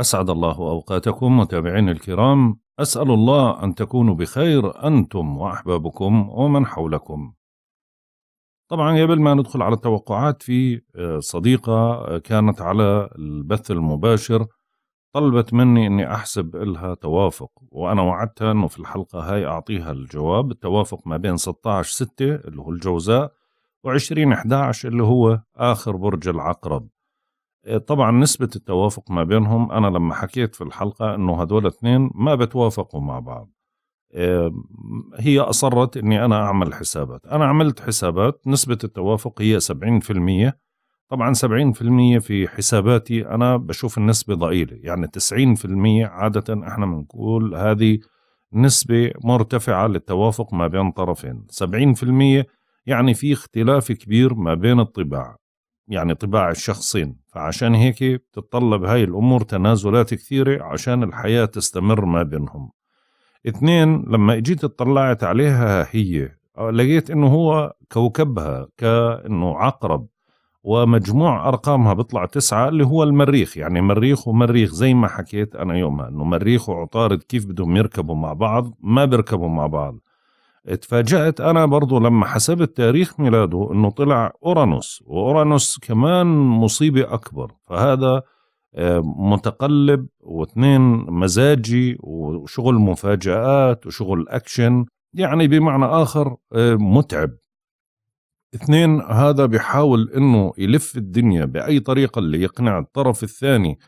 أسعد الله أوقاتكم متابعين الكرام أسأل الله أن تكونوا بخير أنتم وأحبابكم ومن حولكم. طبعا قبل ما ندخل على التوقعات في آه، صديقة آه، كانت على البث المباشر طلبت مني إني أحسب لها توافق وأنا وعدتها إنه في الحلقة هاي أعطيها الجواب التوافق ما بين 16 6 اللي هو الجوزاء و20 11 اللي هو آخر برج العقرب. طبعا نسبة التوافق ما بينهم أنا لما حكيت في الحلقة أنه هدول اثنين ما بتوافقوا مع بعض. هي أصرت أني أنا أعمل حسابات. أنا عملت حسابات نسبة التوافق هي 70% طبعا 70% في حساباتي أنا بشوف النسبة ضئيلة. يعني 90% عادة إحنا بنقول هذه نسبة مرتفعة للتوافق ما بين طرفين. 70% يعني في اختلاف كبير ما بين الطباع. يعني طباع الشخصين فعشان هيك بتتطلب هاي الأمور تنازلات كثيرة عشان الحياة تستمر ما بينهم. اثنين لما اجيت اطلعت عليها هي لقيت إنه هو كوكبها كإنه عقرب ومجموع أرقامها بيطلع تسعة اللي هو المريخ يعني مريخ ومريخ زي ما حكيت أنا يومها إنه مريخ وعطارد كيف بدهم يركبوا مع بعض ما بيركبوا مع بعض. اتفاجأت أنا برضو لما حسبت تاريخ ميلاده أنه طلع أورانوس وأورانوس كمان مصيبة أكبر. فهذا آه، متقلب واثنين مزاجي وشغل مفاجآت وشغل أكشن يعني بمعنى آخر آه، متعب. اثنين هذا بيحاول إنه يلف الدنيا بأي طريقة اللي يقنع الطرف الثاني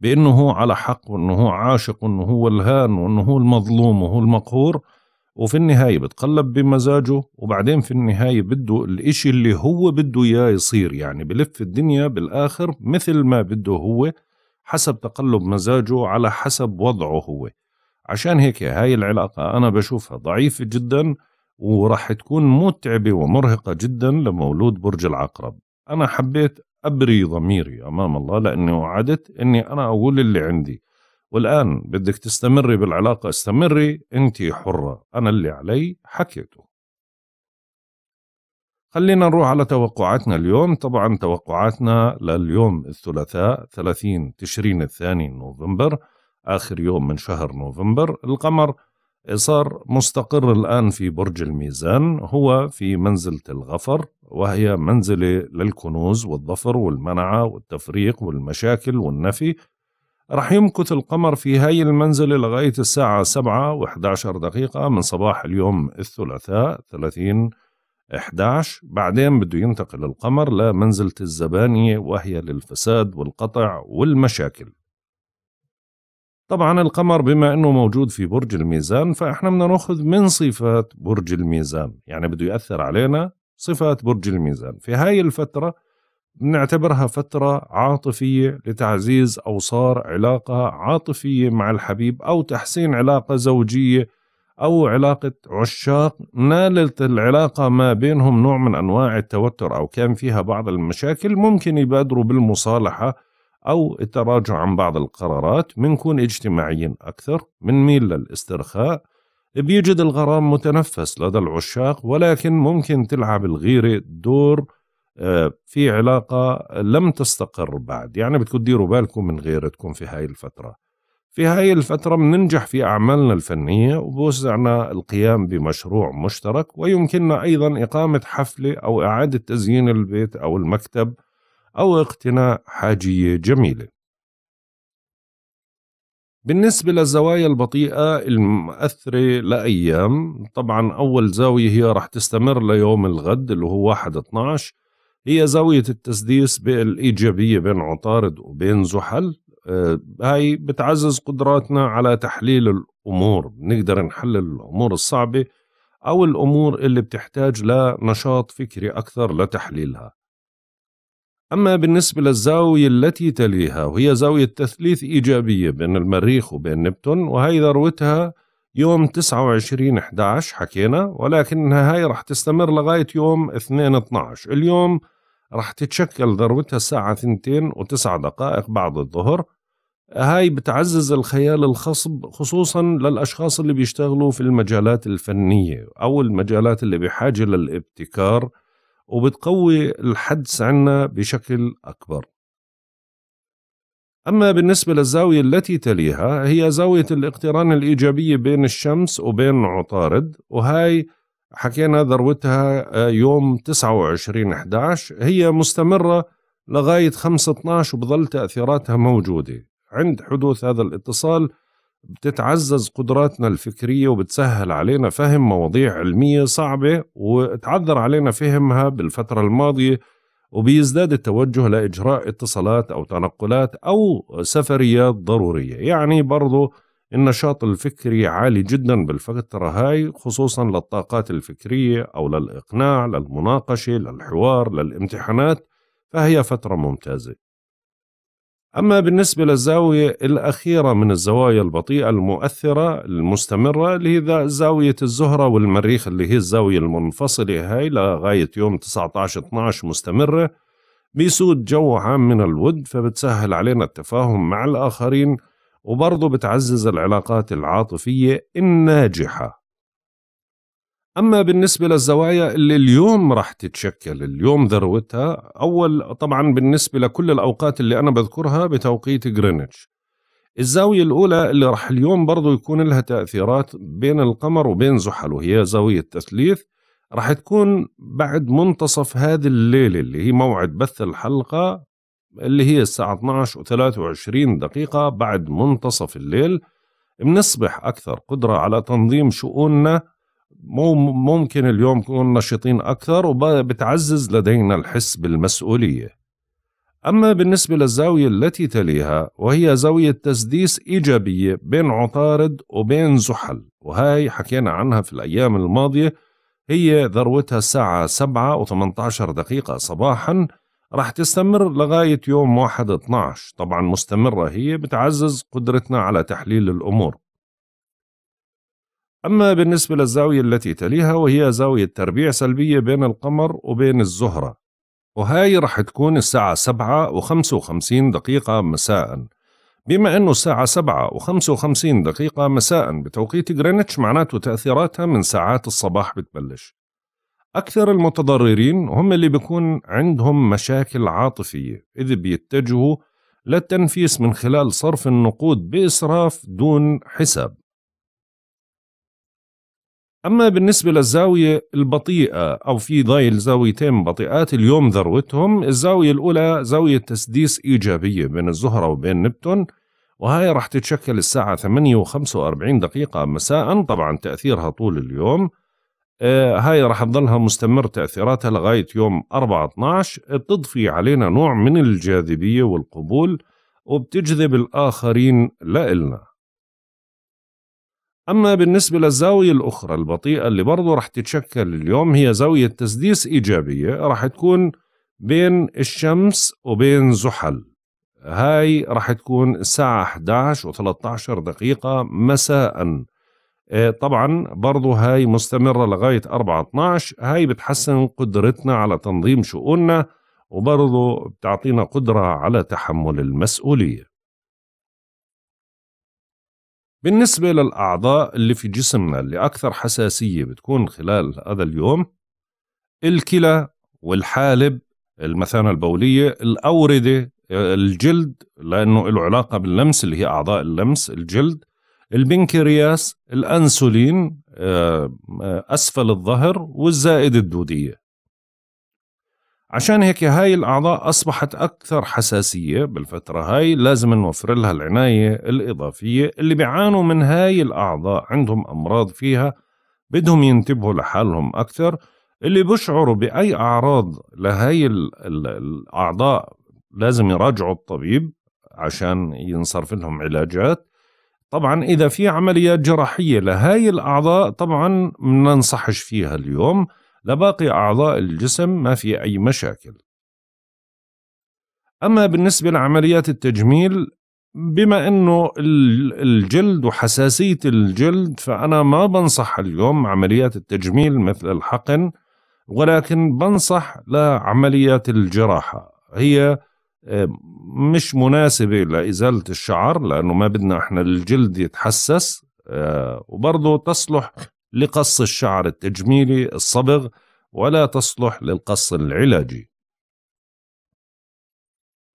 بإنه هو على حق وإنه هو عاشق وإنه هو الهان وإنه هو المظلوم وهو المقهور. وفي النهاية بتقلب بمزاجه وبعدين في النهاية بده الإشي اللي هو بده إياه يصير يعني بلف الدنيا بالآخر مثل ما بده هو حسب تقلب مزاجه على حسب وضعه هو. عشان هيك هاي العلاقة أنا بشوفها ضعيفة جدا وراح تكون متعبة ومرهقة جدا لمولود برج العقرب. أنا حبيت أبري ضميري أمام الله لأني وعدت أني أنا أقول اللي عندي. والآن بدك تستمري بالعلاقة استمري أنت حرة أنا اللي علي حكيته. خلينا نروح على توقعاتنا اليوم. طبعا توقعاتنا لليوم الثلاثاء 30 تشرين الثاني نوفمبر آخر يوم من شهر نوفمبر. القمر صار مستقر الآن في برج الميزان هو في منزلة الغفر وهي منزلة للكنوز والظفر والمنعة والتفريق والمشاكل والنفي. رح يمكث القمر في هاي المنزلة لغاية الساعة سبعة و11 دقيقة من صباح اليوم الثلاثاء 30 11 بعدين بده ينتقل القمر لمنزلة الزبانية وهي للفساد والقطع والمشاكل. طبعا القمر بما إنه موجود في برج الميزان فإحنا بدنا نأخذ من صفات برج الميزان. يعني بده يأثر علينا صفات برج الميزان. في هاي الفترة بنعتبرها فترة عاطفية لتعزيز أو صار علاقة عاطفية مع الحبيب أو تحسين علاقة زوجية أو علاقة عشاق. نالت العلاقة ما بينهم نوع من أنواع التوتر أو كان فيها بعض المشاكل ممكن يبادروا بالمصالحة أو التراجع عن بعض القرارات. بنكون اجتماعيين أكثر بنميل للاسترخاء. بيجد الغرام متنفس لدى العشاق ولكن ممكن تلعب الغيرة دور في علاقة لم تستقر بعد. يعني بدكم تديروا بالكم من غيرتكم في هاي الفترة. في هاي الفترة بننجح في أعمالنا الفنية وبوسعنا القيام بمشروع مشترك ويمكننا أيضا إقامة حفلة أو إعادة تزيين البيت أو المكتب أو اقتناء حاجية جميلة. بالنسبة للزوايا البطيئة المؤثرة لأيام طبعا أول زاوية هي رح تستمر ليوم الغد اللي هو 1 12 هي زاوية التسديس بالإيجابية بين عطارد وبين زحل. آه، هاي بتعزز قدراتنا على تحليل الأمور. نقدر نحلل الأمور الصعبة أو الأمور اللي بتحتاج لنشاط فكري أكثر لتحليلها. أما بالنسبة للزاوية التي تليها وهي زاوية تثليث إيجابية بين المريخ وبين نبتون وهي ذروتها يوم 29 11 حكينا ولكنها هاي رح تستمر لغاية يوم 2 12 اليوم راح تتشكل ذروتها الساعة ثنتين وتسع دقائق بعد الظهر. هاي بتعزز الخيال الخصب خصوصا للأشخاص اللي بيشتغلوا في المجالات الفنية أو المجالات اللي بحاجة للابتكار وبتقوي الحدس عنا بشكل أكبر. أما بالنسبة للزاوية التي تليها هي زاوية الاقتران الإيجابية بين الشمس وبين عطارد وهاي حكينا ذروتها آه، يوم 29 11 هي مستمرة لغاية 5 12 وبظل تأثيراتها موجودة. عند حدوث هذا الاتصال بتتعزز قدراتنا الفكرية وبتسهل علينا فهم مواضيع علمية صعبة وتعذر علينا فهمها بالفترة الماضية وبيزداد التوجه لإجراء اتصالات أو تنقلات أو سفريات ضرورية. يعني برضو النشاط الفكري عالي جدا بالفترة هاي خصوصا للطاقات الفكرية أو للإقناع للمناقشة للحوار للامتحانات فهي فترة ممتازة. أما بالنسبة للزاوية الأخيرة من الزوايا البطيئة المؤثرة المستمرة اللي هي زاوية الزهرة والمريخ اللي هي الزاوية المنفصلة هاي لغاية يوم 19-12 مستمرة بيسود جو عام من الود فبتسهل علينا التفاهم مع الآخرين وبرضه بتعزز العلاقات العاطفية الناجحة. أما بالنسبة للزوايا اللي اليوم راح تتشكل اليوم ذروتها أول طبعا بالنسبة لكل الأوقات اللي أنا بذكرها بتوقيت جرينتش الزاوية الأولى اللي راح اليوم برضو يكون لها تأثيرات بين القمر وبين زحل وهي زاوية تثليث راح تكون بعد منتصف هذه الليلة اللي هي موعد بث الحلقة اللي هي الساعة 12 و 23 دقيقة بعد منتصف الليل. بنصبح أكثر قدرة على تنظيم شؤوننا. ممكن اليوم نكون نشيطين أكثر وبتعزز لدينا الحس بالمسؤولية. أما بالنسبة للزاوية التي تليها وهي زاوية تسديس إيجابية بين عطارد وبين زحل وهاي حكينا عنها في الأيام الماضية هي ذروتها الساعة 7 و18 دقيقة صباحا. راح تستمر لغاية يوم 1 12 طبعا مستمرة هي بتعزز قدرتنا على تحليل الأمور. أما بالنسبة للزاوية التي تليها وهي زاوية تربيع سلبية بين القمر وبين الزهرة. وهاي رح تكون الساعة سبعة وخمسة وخمسين دقيقة مساء. بما أنه الساعة سبعة وخمسة وخمسين دقيقة مساء بتوقيت غرينتش معناته تأثيراتها من ساعات الصباح بتبلش. أكثر المتضررين هم اللي بيكون عندهم مشاكل عاطفية إذ بيتجهوا للتنفيس من خلال صرف النقود بإسراف دون حساب. أما بالنسبة للزاوية البطيئة أو في ضايل زاويتين بطيئات اليوم ذروتهم الزاوية الأولى زاوية تسديس إيجابية بين الزهرة وبين نبتون وهاي راح تتشكل الساعة 8 و45 دقيقة مساء طبعا تأثيرها طول اليوم. هاي راح تظلها مستمر تأثيراتها لغاية يوم 4 12 بتضفي علينا نوع من الجاذبية والقبول وبتجذب الآخرين لإلنا. أما بالنسبة للزاوية الأخرى البطيئة اللي برضو رح تتشكل اليوم هي زاوية تسديس إيجابية رح تكون بين الشمس وبين زحل. هاي رح تكون الساعة 11 و 13 دقيقة مساء. آه، طبعا برضو هاي مستمرة لغاية 4 12 هاي بتحسن قدرتنا على تنظيم شؤوننا وبرضو بتعطينا قدرة على تحمل المسؤولية. بالنسبة للأعضاء اللي في جسمنا اللي أكثر حساسية بتكون خلال هذا اليوم الكلى والحالب المثانة البولية الأوردة الجلد لأنه له علاقة باللمس اللي هي أعضاء اللمس الجلد البنكرياس الأنسولين آه، أسفل الظهر والزائد الدودية. عشان هيك هاي الأعضاء أصبحت أكثر حساسية بالفترة هاي لازم نوفر لها العناية الإضافية اللي بيعانوا من هاي الأعضاء عندهم أمراض فيها بدهم ينتبهوا لحالهم أكثر اللي بشعروا بأي أعراض لهاي الأعضاء لازم يراجعوا الطبيب عشان ينصرف لهم علاجات. طبعا إذا في عمليات جراحية لهاي الأعضاء طبعا ما ننصحش فيها اليوم. لباقي أعضاء الجسم ما في أي مشاكل. أما بالنسبة لعمليات التجميل بما أنه الجلد وحساسية الجلد فأنا ما بنصح اليوم عمليات التجميل مثل الحقن ولكن بنصح لعمليات الجراحة. هي مش مناسبة لإزالة الشعر لأنه ما بدنا إحنا الجلد يتحسس آه، وبرضه تصلح لقص الشعر التجميلي الصبغ ولا تصلح للقص العلاجي.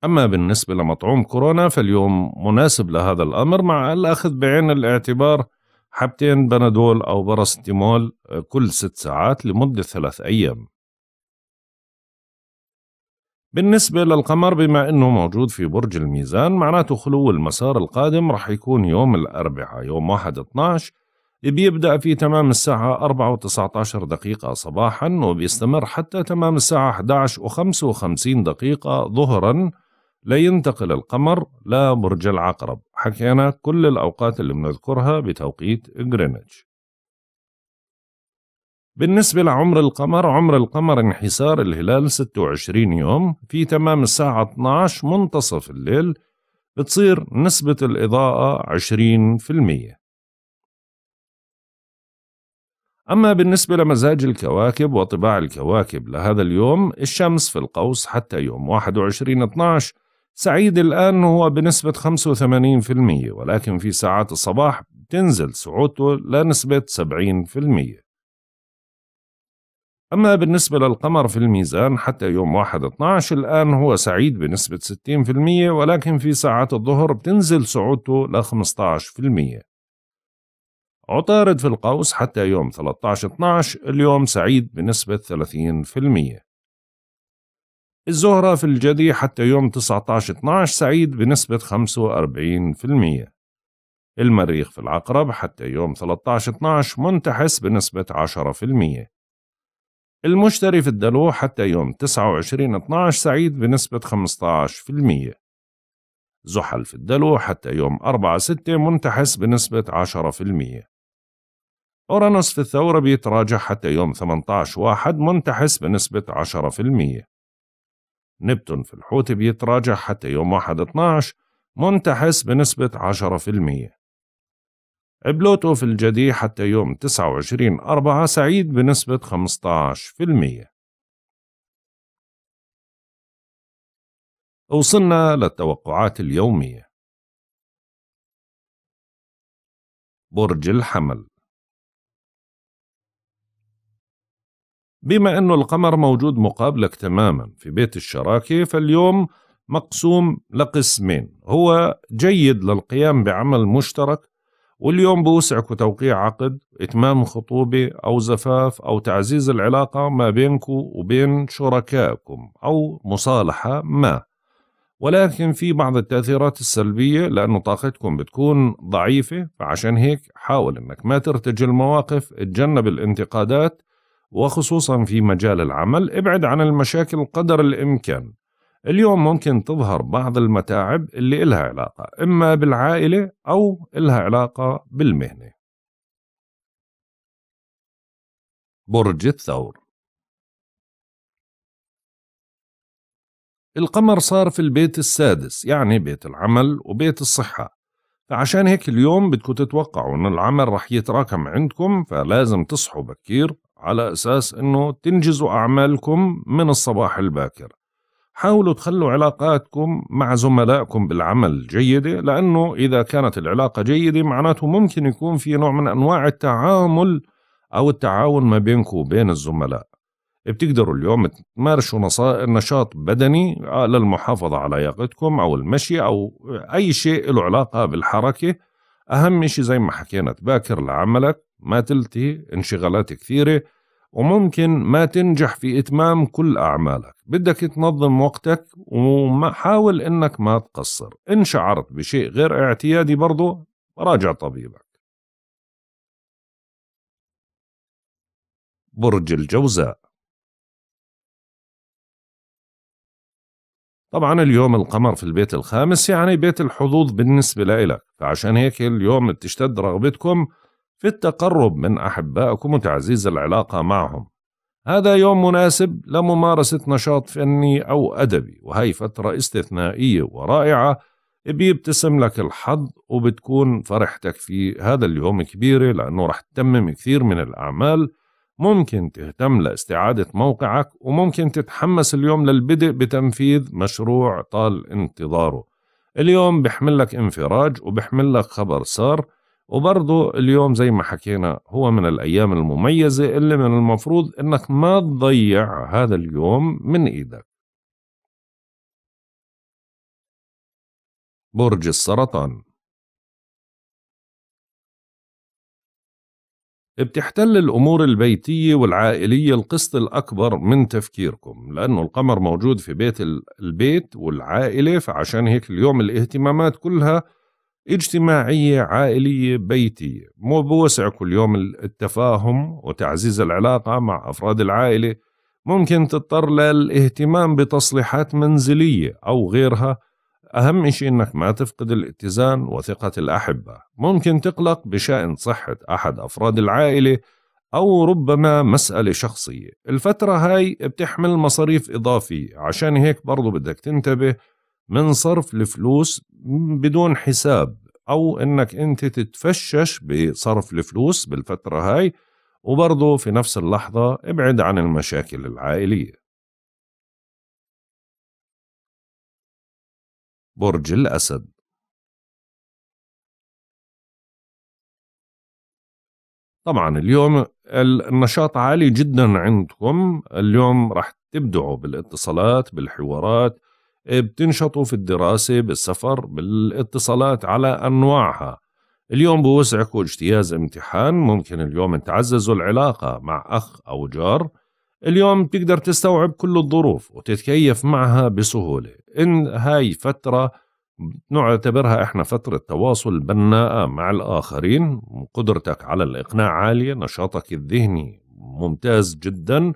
أما بالنسبة لمطعوم كورونا فاليوم مناسب لهذا الأمر مع الأخذ بعين الاعتبار حبتين بنادول أو براستيمول كل ست ساعات لمدة ثلاث أيام. بالنسبة للقمر بما أنه موجود في برج الميزان معناته خلو المسار القادم رح يكون يوم الأربعاء يوم 1 12 بيبدأ في تمام الساعة 4 و19 دقيقة صباحا وبيستمر حتى تمام الساعة 11 و55 دقيقة ظهرا. لينتقل القمر لبرج العقرب. حكينا كل الأوقات اللي بنذكرها بتوقيت غرينتش. بالنسبة لعمر القمر عمر القمر انحسار الهلال 26 يوم في تمام الساعة 12 منتصف الليل بتصير نسبة الإضاءة 20% أما بالنسبة لمزاج الكواكب وطباع الكواكب لهذا اليوم الشمس في القوس حتى يوم 21 12 سعيد الآن هو بنسبة 85% ولكن في ساعات الصباح تنزل سعودته لنسبة 70% أما بالنسبة للقمر في الميزان حتى يوم 1 12 الآن هو سعيد بنسبة 60% ولكن في ساعات الظهر بتنزل سعودته ل 15% عطارد في القوس حتى يوم 13 12 اليوم سعيد بنسبة 30% الزهرة في الجدي حتى يوم 19 12 سعيد بنسبة 45% المريخ في العقرب حتى يوم 13 12 منتحس بنسبة 10% المشتري في الدلو حتى يوم 29 12 سعيد بنسبة 15% زحل في الدلو حتى يوم 4 6 منتحس بنسبة 10% أورانوس في الثورة بيتراجع حتى يوم 18 واحد منتحس بنسبة 10% نبتون في الحوت بيتراجع حتى يوم 1 12 منتحس بنسبة 10% بلوتو في الجدي حتى يوم 29 4 سعيد بنسبة 15% وصلنا للتوقعات اليومية. برج الحمل. بما أنه القمر موجود مقابلك تماما في بيت الشراكة فاليوم مقسوم لقسمين. هو جيد للقيام بعمل مشترك واليوم بوسعكم توقيع عقد إتمام خطوبة أو زفاف أو تعزيز العلاقة ما بينكم وبين شركائكم أو مصالحة ما. ولكن في بعض التأثيرات السلبية لأنه طاقتكم بتكون ضعيفة فعشان هيك حاول أنك ما ترتجل المواقف تجنب الانتقادات وخصوصا في مجال العمل ابعد عن المشاكل قدر الإمكان. اليوم ممكن تظهر بعض المتاعب اللي إلها علاقة إما بالعائلة أو إلها علاقة بالمهنة. برج الثور. القمر صار في البيت السادس يعني بيت العمل وبيت الصحة. فعشان هيك اليوم بدكم تتوقعوا أن العمل رح يتراكم عندكم فلازم تصحوا بكير على أساس أنه تنجزوا أعمالكم من الصباح الباكر. حاولوا تخلوا علاقاتكم مع زملائكم بالعمل جيدة لأنه إذا كانت العلاقة جيدة معناته ممكن يكون في نوع من أنواع التعامل أو التعاون ما بينكم وبين الزملاء. بتقدروا اليوم تمارسوا نشاط بدني آه، للمحافظة على لياقتكم أو المشي أو أي شيء له علاقة بالحركة. أهم شيء زي ما حكينا تباكر لعملك ما تلتهي انشغالات كثيرة. وممكن ما تنجح في إتمام كل أعمالك. بدك تنظم وقتك وحاول إنك ما تقصر. إن شعرت بشيء غير اعتيادي برضو؟ راجع طبيبك. برج الجوزاء. طبعا اليوم القمر في البيت الخامس يعني بيت الحظوظ بالنسبة لإلك. فعشان هيك اليوم تشتد رغبتكم في التقرب من أحبائكم وتعزيز العلاقة معهم. هذا يوم مناسب لممارسة نشاط فني أو أدبي وهي فترة استثنائية ورائعة. بيبتسم لك الحظ وبتكون فرحتك في هذا اليوم كبيرة لأنه رح تتمم كثير من الأعمال. ممكن تهتم لاستعادة موقعك وممكن تتحمس اليوم للبدء بتنفيذ مشروع طال انتظاره. اليوم بحمل لك انفراج وبحمل لك خبر سار وبرضه اليوم زي ما حكينا هو من الأيام المميزة اللي من المفروض إنك ما تضيع هذا اليوم من إيدك. برج السرطان. بتحتل الأمور البيتية والعائلية القسط الأكبر من تفكيركم لأنه القمر موجود في بيت البيت والعائلة فعشان هيك اليوم الاهتمامات كلها اجتماعية عائلية بيتية. مو بوسع كل يوم التفاهم وتعزيز العلاقة مع أفراد العائلة. ممكن تضطر للاهتمام بتصليحات منزلية أو غيرها. أهم شيء إنك ما تفقد الاتزان وثقة الأحبة. ممكن تقلق بشأن صحة أحد أفراد العائلة أو ربما مسألة شخصية. الفترة هاي بتحمل مصاريف إضافية. عشان هيك برضو بدك تنتبه من صرف الفلوس بدون حساب أو إنك أنت تتفشش بصرف الفلوس بالفترة هاي وبرضه في نفس اللحظة ابعد عن المشاكل العائلية. برج الأسد. طبعا اليوم النشاط عالي جدا عندكم اليوم راح تبدعوا بالإتصالات بالحوارات بتنشطوا في الدراسة بالسفر بالاتصالات على أنواعها. اليوم بوسعكم اجتياز امتحان ممكن اليوم تعززوا العلاقة مع أخ أو جار. اليوم تقدر تستوعب كل الظروف وتتكيف معها بسهولة. إن هاي فترة نعتبرها إحنا فترة تواصل بناءة مع الآخرين قدرتك على الإقناع عالية نشاطك الذهني ممتاز جدا.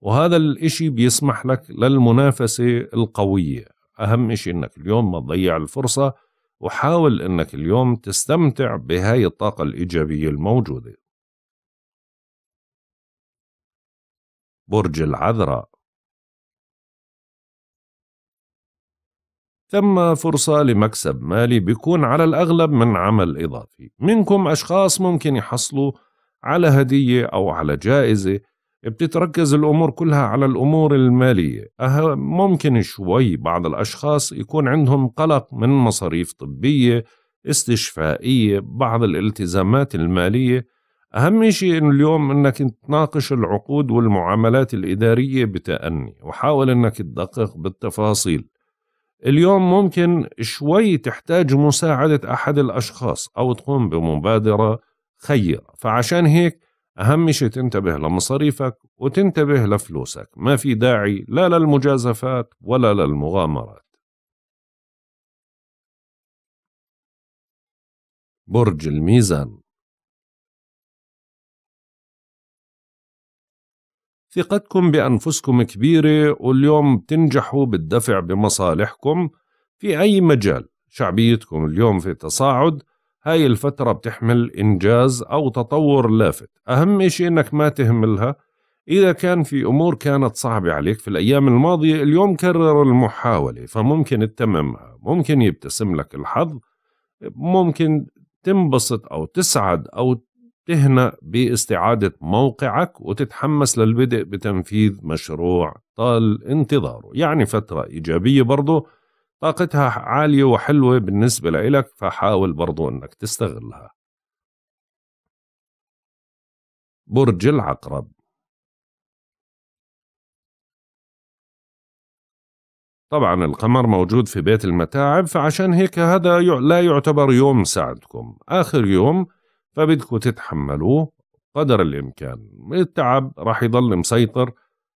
وهذا الإشي بيسمح لك للمنافسة القوية. أهم إشي إنك اليوم ما تضيع الفرصة وحاول إنك اليوم تستمتع بهاي الطاقة الإيجابية الموجودة. برج العذراء. ثم فرصة لمكسب مالي بيكون على الأغلب من عمل إضافي. منكم أشخاص ممكن يحصلوا على هدية أو على جائزة بتتركز الأمور كلها على الأمور المالية. ممكن شوي بعض الأشخاص يكون عندهم قلق من مصاريف طبية استشفائية بعض الالتزامات المالية. أهم شيء إن اليوم إنك تناقش العقود والمعاملات الإدارية بتأني وحاول إنك تدقق بالتفاصيل. اليوم ممكن شوي تحتاج مساعدة أحد الأشخاص أو تقوم بمبادرة خيرة. فعشان هيك أهم شيء تنتبه لمصاريفك وتنتبه لفلوسك. ما في داعي لا للمجازفات ولا للمغامرات. برج الميزان. ثقتكم بأنفسكم كبيرة واليوم بتنجحوا بالدفع بمصالحكم في أي مجال. شعبيتكم اليوم في تصاعد هاي الفترة بتحمل إنجاز أو تطور لافت. أهم شيء إنك ما تهملها. إذا كان في أمور كانت صعبة عليك في الأيام الماضية اليوم كرر المحاولة فممكن تتممها. ممكن يبتسم لك الحظ. ممكن تنبسط أو تسعد أو تهنأ باستعادة موقعك وتتحمس للبدء بتنفيذ مشروع طال انتظاره. يعني فترة إيجابية برضو طاقتها عالية وحلوة بالنسبة لإلك فحاول برضو أنك تستغلها. برج العقرب. طبعا القمر موجود في بيت المتاعب فعشان هيك هذا لا يعتبر يوم سعدكم آخر يوم فبدكم تتحملوه قدر الإمكان. التعب راح يضل مسيطر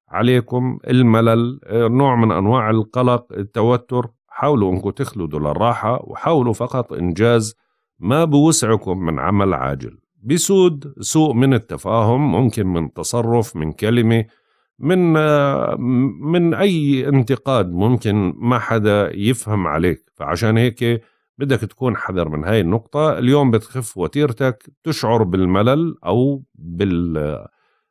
عليكم الملل نوع من أنواع القلق التوتر. حاولوا انكم تخلدوا للراحة وحاولوا فقط إنجاز ما بوسعكم من عمل عاجل. بسود سوء من التفاهم ممكن من تصرف من كلمة من من أي انتقاد ممكن ما حدا يفهم عليك. فعشان هيك بدك تكون حذر من هاي النقطة. اليوم بتخف وتيرتك تشعر بالملل أو بال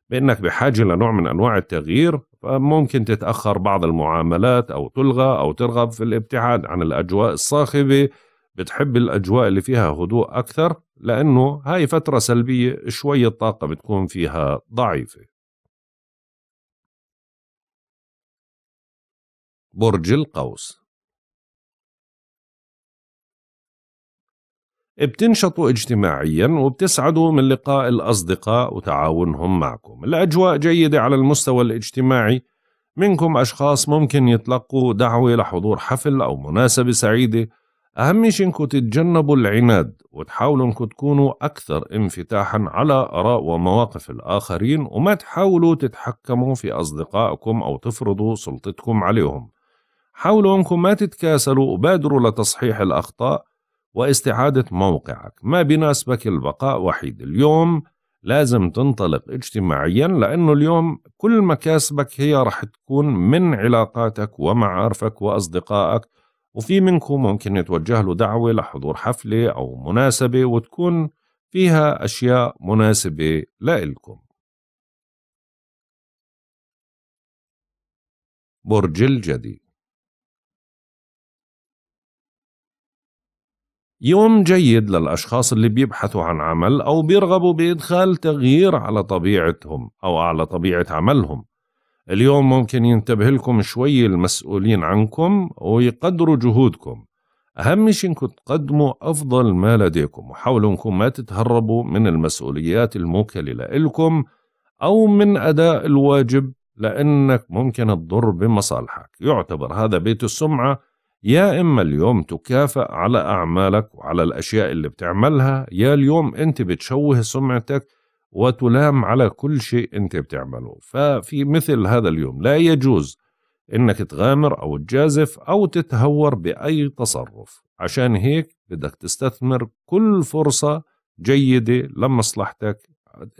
بأنك بحاجة لنوع من أنواع التغيير. فممكن تتأخر بعض المعاملات أو تلغى أو ترغب في الابتعاد عن الأجواء الصاخبة. بتحب الأجواء اللي فيها هدوء أكثر لأنه هاي فترة سلبية شوية طاقة بتكون فيها ضعيفة. برج القوس بتنشطوا اجتماعيا وبتسعدوا من لقاء الأصدقاء وتعاونهم معكم. الأجواء جيدة على المستوى الاجتماعي. منكم أشخاص ممكن يتلقوا دعوة لحضور حفل أو مناسبة سعيدة. أهم شيء إنكم تتجنبوا العناد وتحاولوا إنكم تكونوا أكثر انفتاحا على آراء ومواقف الآخرين وما تحاولوا تتحكموا في أصدقائكم أو تفرضوا سلطتكم عليهم. حاولوا إنكم ما تتكاسلوا وبادروا لتصحيح الأخطاء واستعادة موقعك. ما بيناسبك البقاء وحيد. اليوم لازم تنطلق اجتماعيا لأنه اليوم كل مكاسبك هي رح تكون من علاقاتك ومعارفك وأصدقائك وفي منكم ممكن يتوجه له دعوة لحضور حفلة أو مناسبة وتكون فيها أشياء مناسبة لإلكم. برج الجدي يوم جيد للأشخاص اللي بيبحثوا عن عمل أو بيرغبوا بإدخال تغيير على طبيعتهم أو على طبيعة عملهم. اليوم ممكن ينتبه لكم شوي المسؤولين عنكم ويقدروا جهودكم. أهم شيء إنكم تقدموا أفضل ما لديكم وحاولوا إنكم ما تتهربوا من المسؤوليات الموكلة لكم أو من أداء الواجب لأنك ممكن تضر بمصالحك. يعتبر هذا بيت السمعة يا إما اليوم تكافئ على أعمالك وعلى الأشياء اللي بتعملها يا اليوم أنت بتشوه سمعتك وتلام على كل شيء أنت بتعمله. ففي مثل هذا اليوم لا يجوز إنك تغامر أو تجازف أو تتهور بأي تصرف. عشان هيك بدك تستثمر كل فرصة جيدة لمصلحتك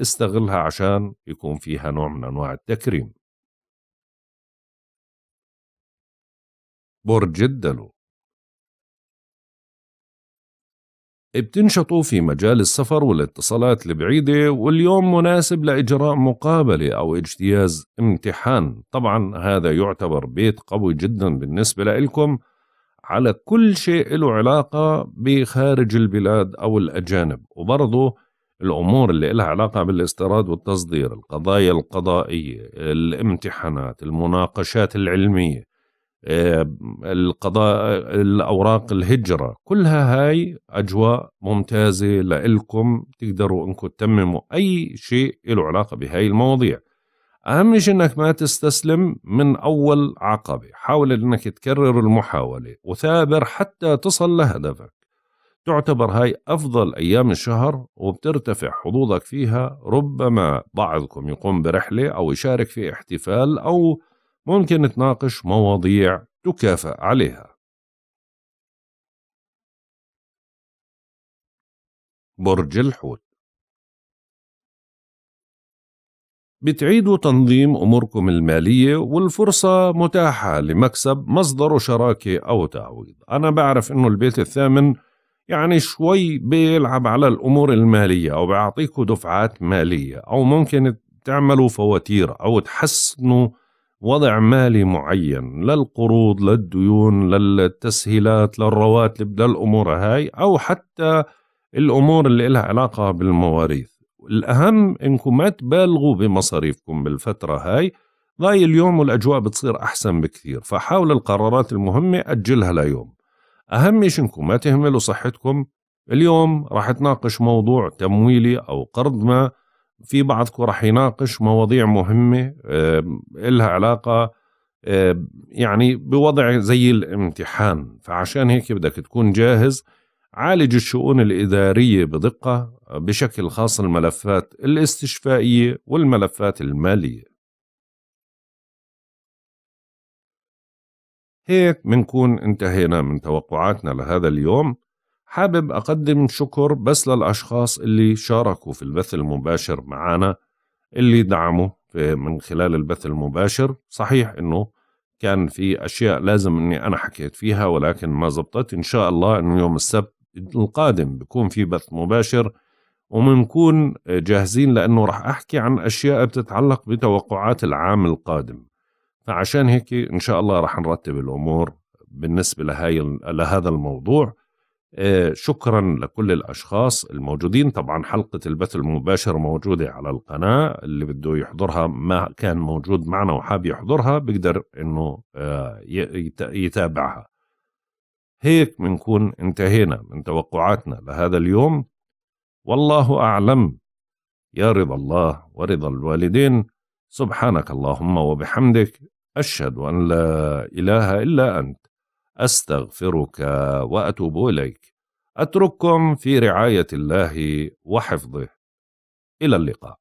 استغلها عشان يكون فيها نوع من أنواع التكريم. برج الدلو بتنشطوا في مجال السفر والاتصالات البعيدة واليوم مناسب لإجراء مقابلة أو اجتياز امتحان. طبعا هذا يعتبر بيت قوي جدا بالنسبة لكم على كل شيء له علاقة بخارج البلاد أو الأجانب. وبرضه الأمور اللي لها علاقة بالاستيراد والتصدير القضايا القضائية الامتحانات المناقشات العلمية. القضاء الأوراق الهجرة كلها هاي أجواء ممتازة لإلكم تقدروا أنكم تتمموا أي شيء له علاقة بهاي المواضيع. أهم شيء أنك ما تستسلم من أول عقبة. حاول أنك تكرر المحاولة وثابر حتى تصل لهدفك. تعتبر هاي أفضل أيام الشهر وبترتفع حظوظك فيها ربما بعضكم يقوم برحلة أو يشارك في احتفال أو ممكن تناقش مواضيع تكافئ عليها. برج الحوت. بتعيدوا تنظيم أموركم المالية والفرصة متاحة لمكسب مصدره شراكة أو تعويض. أنا بعرف أنه البيت الثامن يعني شوي بيلعب على الأمور المالية أو بيعطيكوا دفعات مالية أو ممكن تعملوا فواتير أو تحسنوا وضع مالي معين للقروض للديون للتسهيلات للرواتب للأمور هاي أو حتى الأمور اللي لها علاقة بالمواريث. الأهم إنكم ما تبالغوا بمصاريفكم بالفترة هاي. ضاي اليوم والأجواء بتصير أحسن بكثير فحاول القرارات المهمة أجلها ليوم. أهم شيء إنكم ما تهملوا صحتكم. اليوم راح تناقش موضوع تمويلي أو قرض ما في بعضكم راح يناقش مواضيع مهمة إلها علاقة يعني بوضع زي الامتحان. فعشان هيك بدك تكون جاهز عالج الشؤون الإدارية بدقة بشكل خاص الملفات الاستشفائية والملفات المالية. هيك بنكون انتهينا من توقعاتنا لهذا اليوم. حابب أقدم شكر بس للأشخاص اللي شاركوا في البث المباشر معنا اللي دعموا من خلال البث المباشر. صحيح أنه كان في أشياء لازم أني أنا حكيت فيها ولكن ما زبطت. إن شاء الله أنه يوم السبت القادم بكون في بث مباشر ومنكون جاهزين لأنه راح أحكي عن أشياء بتتعلق بتوقعات العام القادم. فعشان هيك إن شاء الله راح نرتب الأمور بالنسبة لهاي لهذا الموضوع. شكرا لكل الأشخاص الموجودين. طبعا حلقة البث المباشر موجودة على القناة اللي بده يحضرها ما كان موجود معنا وحاب يحضرها بيقدر إنه آه، يتابعها. هيك بنكون انتهينا من توقعاتنا لهذا اليوم. والله أعلم. يا رضا الله ورضا الوالدين. سبحانك اللهم وبحمدك. أشهد أن لا إله إلا أنت. أستغفرك وأتوب إليك. أترككم في رعاية الله وحفظه. إلى اللقاء.